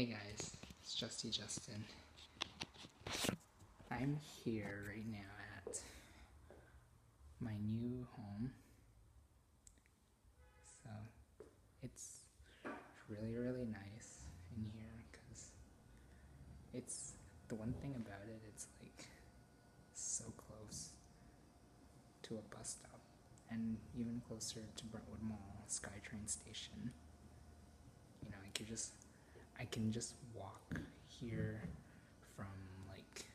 Hey guys, it's Justy Justin. I'm here right now at my new home. So it's really, really nice in here because it's the one thing about it, it's like so close to a bus stop and even closer to Brentwood Mall, SkyTrain station. You know, I could just I can just walk here from like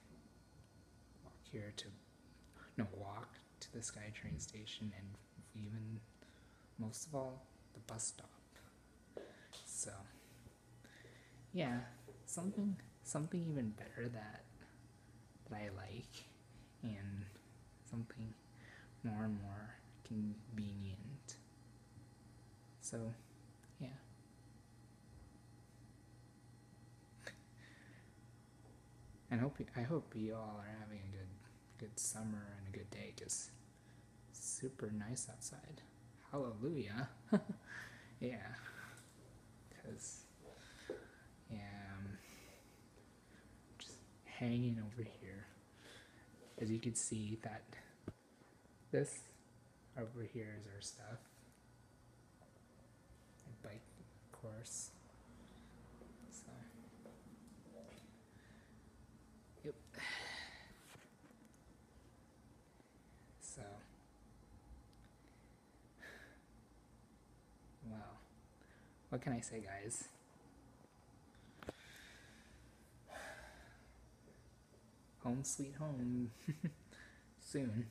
walk here to no walk to the SkyTrain station and even most of all the bus stop. So yeah, something something even better that that I like and something more and more convenient. So yeah. And hope I hope you all are having a good good summer and a good day because super nice outside. Hallelujah. yeah. Because yeah, I'm just hanging over here. As you can see that this over here is our stuff. My bike of course. So Yep. So, well, what can I say, guys? Home sweet home soon.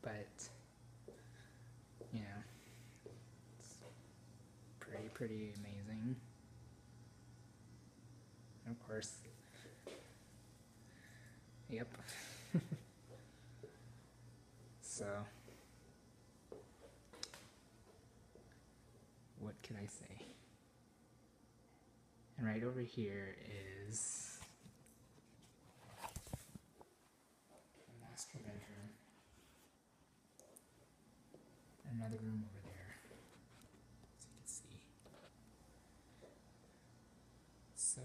But, you know, it's pretty, pretty amazing. Course. Yep. so, what can I say? And right over here is the master bedroom. Another room over there, as you can see. So,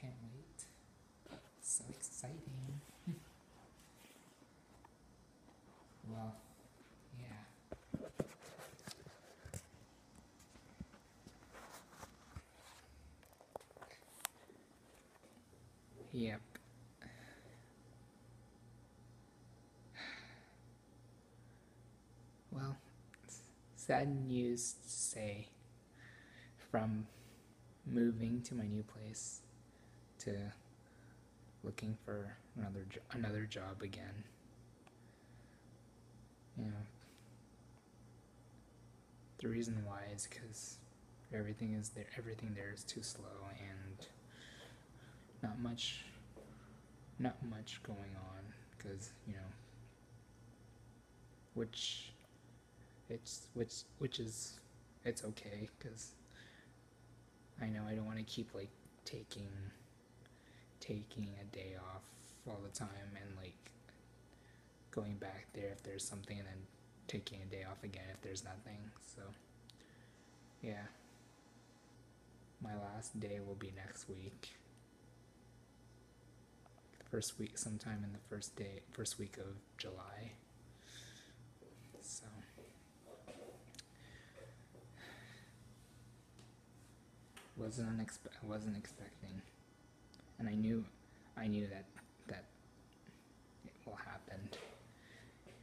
can't wait. So exciting. well, yeah. Yep. Well, sad news to say from moving to my new place to looking for another jo- another job again. You know, the reason why is because everything is there. Everything there is too slow and not much, not much going on. Because you know, which it's which which is it's okay because I know I don't want to keep like taking taking a day off all the time and like going back there if there's something and then taking a day off again if there's nothing. So yeah. My last day will be next week. First week sometime in the first day first week of July. So wasn't unexpe- I wasn't expecting, and I knew, I knew that that it will happen,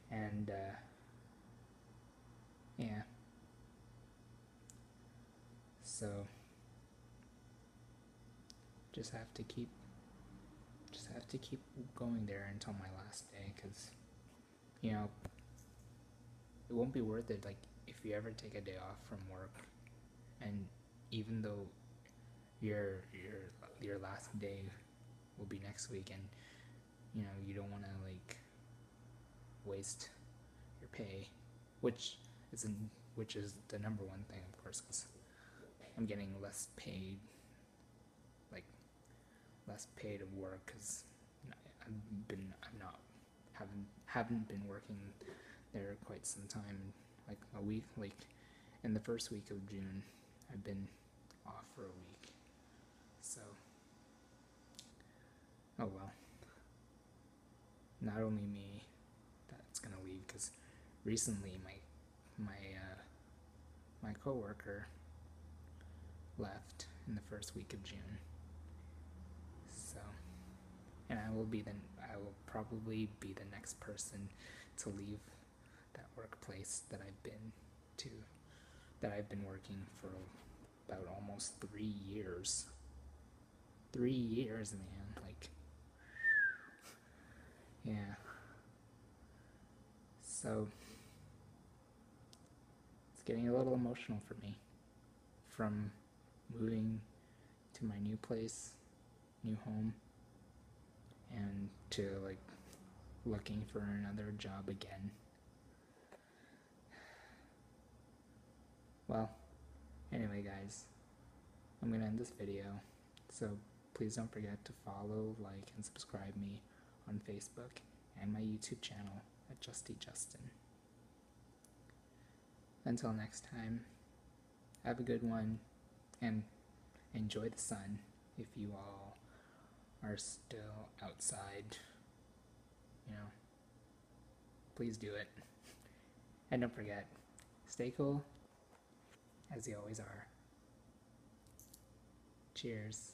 and uh, yeah. So just have to keep, just have to keep going there until my last day, cause you know it won't be worth it. Like if you ever take a day off from work, and even though your your your last day will be next week and you know you don't want to like waste your pay which is in, which is the number one thing of course because i'm getting less paid less paid of work because i've been i'm not haven't haven't been working there quite some time like a week like in the first week of June, I've been off for a week. So, oh well. Not only me that's gonna leave, because recently my my uh, my coworker left in the first week of June. So, and I will be the I will probably be the next person to leave that workplace that I've been to that I've been working for about almost 3 years. 3 years, man. Like yeah. So it's getting a little emotional for me from moving to my new place, new home, and to like looking for another job again. Well, anyway, guys, I'm gonna end this video. So please don't forget to follow, like, and subscribe me on Facebook and my YouTube channel at Justy Justin. Until next time, have a good one and enjoy the sun if you all are still outside. You know, please do it. And don't forget, stay cool as you always are. Cheers.